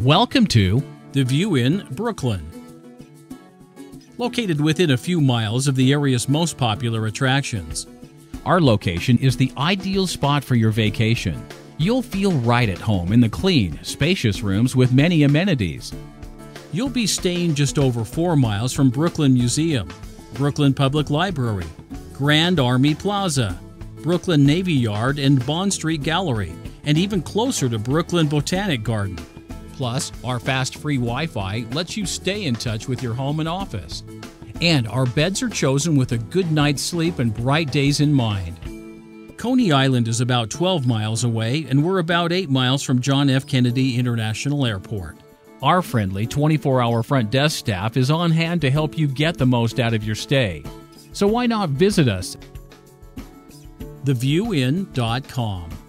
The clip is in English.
Welcome to The Vue Inn Brooklyn. Located within a few miles of the area's most popular attractions, our location is the ideal spot for your vacation. You'll feel right at home in the clean, spacious rooms with many amenities. You'll be staying just over four miles from Brooklyn Museum, Brooklyn Public Library, Grand Army Plaza, Brooklyn Navy Yard, and Bond Street Gallery, and even closer to Brooklyn Botanic Garden. Plus, our fast free Wi Fi lets you stay in touch with your home and office. And our beds are chosen with a good night's sleep and bright days in mind. Coney Island is about 12 miles away, and we're about 8 miles from John F. Kennedy International Airport. Our friendly 24 hour front desk staff is on hand to help you get the most out of your stay. So why not visit us? TheVueInn.com